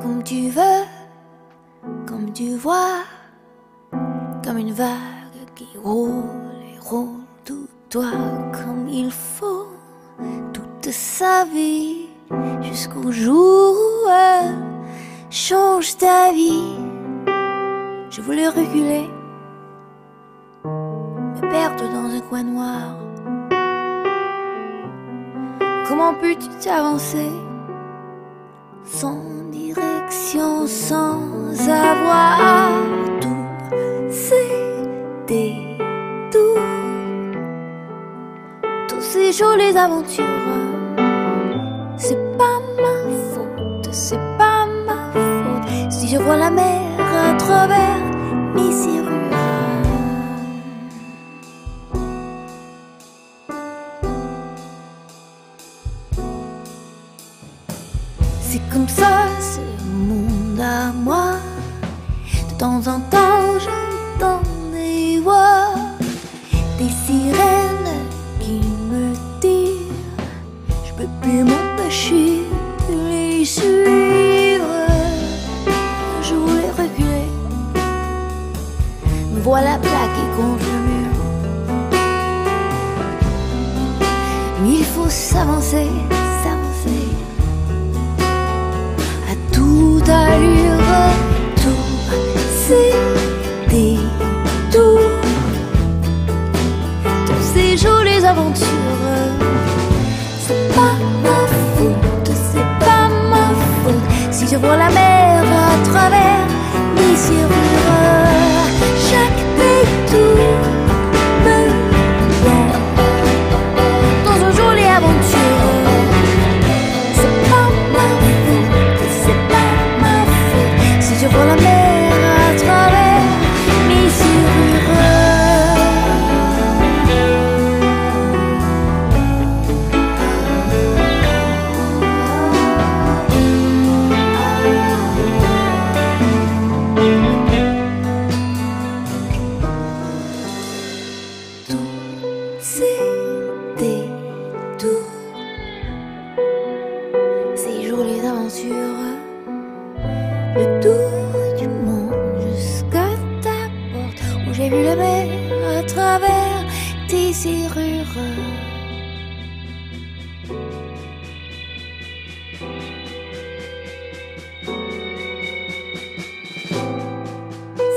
comme tu veux, comme tu vois, comme une vague qui roule et roule tout toi comme il faut, toute sa vie, jusqu'au jour où elle change ta vie. Je voulais reculer, me perdre dans un coin noir. Comment peux-tu t'avancer sans sans avoir tout C'était tout. Tous ces jolies aventures, c'est pas ma faute, c'est pas ma faute. Si je vois la mer à travers mes. C'est comme ça, ce monde à moi. De temps en temps, j'entends des voix, des sirènes qui me tirent. Je peux plus m'empêcher de les suivre. Je voulais reculer, me voilà plaqué contre le mur. Mais il faut s'avancer c'est pas ma faute, c'est pas ma faute. Si je vois la mer Tout c'était tout ces jolies aventures, le tour du monde jusqu'à ta porte où j'ai vu la mer à travers tes serrures.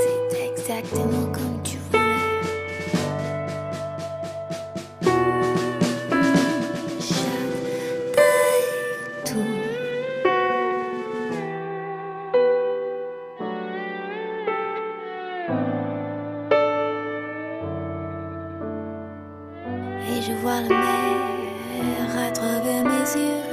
C'est exactement voir la mer à travers mes serrures.